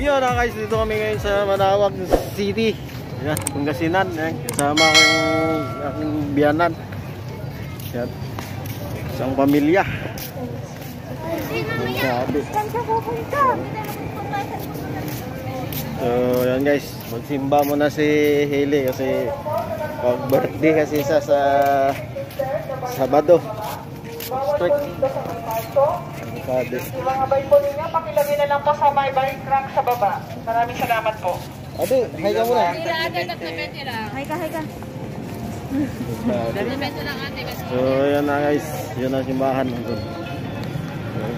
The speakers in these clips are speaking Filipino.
guys, dito kami ngayon sa Manawag City. Yan, Pangasinan. Yan, kasama ko yung aking biyanan. Yan. Isang pamilya. Sabi. So, yan guys. Magsimba muna si Haley kasi pag-birthday kasi sa sa Sabado. Strict. Sabi. Yung mga Bible ninyo, pakilagay na lang po sa may bike rack sa baba. Maraming salamat po. Ate, hi ka muna. Hay ka, hay ka. So, yan na guys. Yun ang simbahan. So,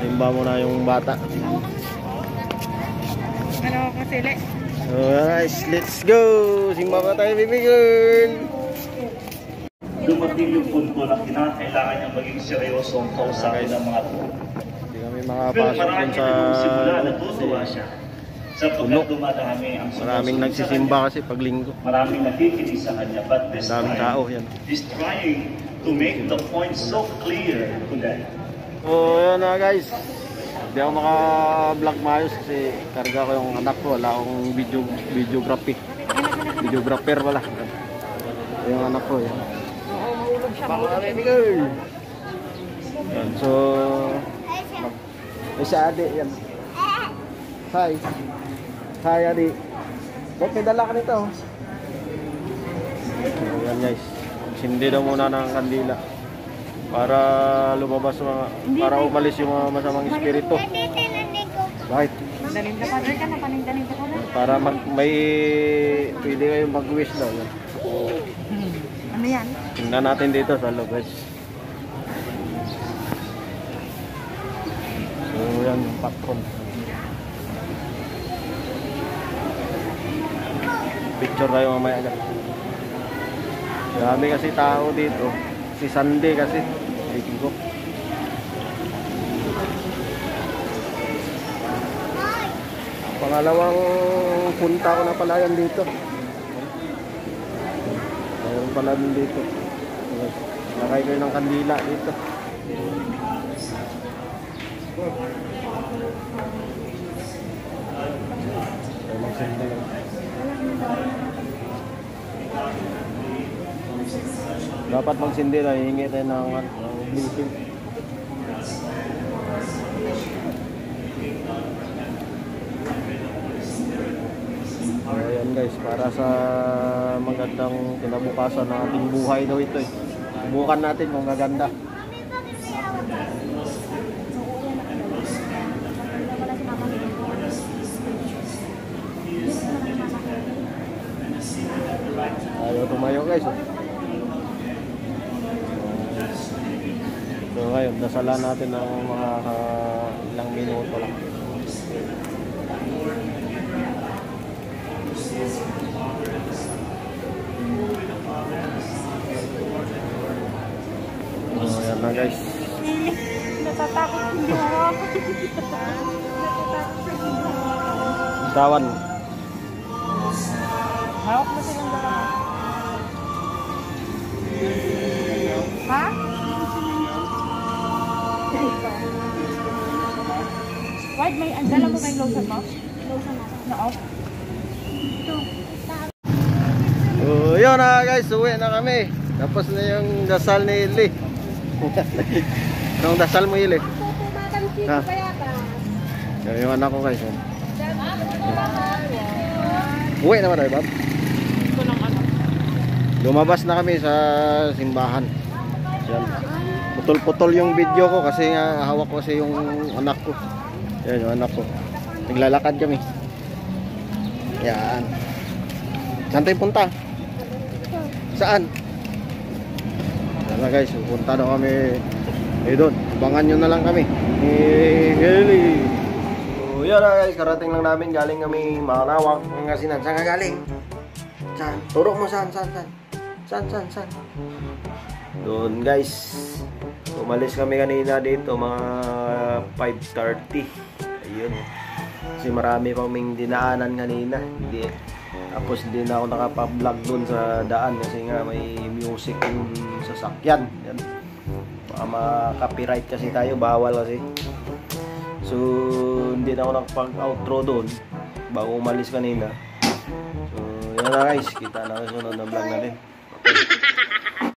simba muna yung bata. Ano kasili? So, yan guys. Let's go! Simba pa tayo, baby girl! dumating yung punto na kinakailangan niya maging seryoso ang kausapin ng mga tao. Kami Pero makapasok dun sa... siya. Puno. Maraming nagsisimba kasi pag linggo. Maraming nakikinig sa kanya, but this Daming time, tao, yan. he's trying to make the point so clear to them. So, yun na guys. Hindi ako maka-vlog maayos kasi karga ko yung anak ko. Wala akong video, videography. Videographer wala. Yung anak ko, yan. Baka baby girl. Yan, so... May si Adi, yan. Hi. Hi, Adi. Ba't may dala ka nito? So, yan guys. Sindi daw muna ng kandila. Para lumabas mga, para umalis yung mga masamang espiritu. Bakit? Daling ka pa. ka na, paning-daling ka pa na. Para mag, may pwede kayong mag-wish daw. Yan. Ano yan? Tingnan natin dito sa loob guys. So yan yung patron. Picture tayo mamaya agad. Dami kasi tao dito. Si Sunday kasi. Linggo. Pangalawang punta ko na pala yan dito. Mayroon pala din dito. Lakay kayo ng kandila dito. Dapat magsindi lang, hihingi tayo ano, ng blessing. Ayan guys, para sa magandang kinabukasan ng ating buhay daw ito eh. Subukan natin kung gaganda. Tumayo guys. Oh. So ngayon, dasalan natin ng mga ah, ilang minuto lang. So yan na guys. Natatakot hindi ako. Tawan. Hawak mo silang dalawa. Wait, may dala mo ba yung lotion mo? Lotion mo. Na-off? So yun na guys, uwi na kami. Tapos na yung dasal ni Ili. Anong dasal mo Ili? Ha? Yan yung anak ko guys. oh. Uwi naman tayo, Bob. Ito. Lumabas na kami sa simbahan. Putol-putol yung video ko kasi nga hawak ko kasi yung anak ko. Yan yung anak ko. Naglalakad kami. Yan. Saan tayo punta? Saan? Yan guys, pupunta na kami eh doon. Abangan nyo na lang kami. Eh, Heli. So yan guys, karating lang namin. Galing kami Manawag. Mga sinan. Saan ka galing? Saan? Turo mo saan, saan, saan? Saan, saan, saan? Doon guys. Umalis kami kanina dito mga 5.30. Ayun. Kasi marami kaming dinaanan kanina. Hindi. Tapos hindi na ako nakapa-vlog doon sa daan kasi nga may music yung sasakyan. Yan. Baka ma-copyright kasi tayo. Bawal kasi. So, hindi na ako nakapag-outro doon. bago umalis kanina. So, yan na guys. Kita na sa sunod na vlog natin. Okay.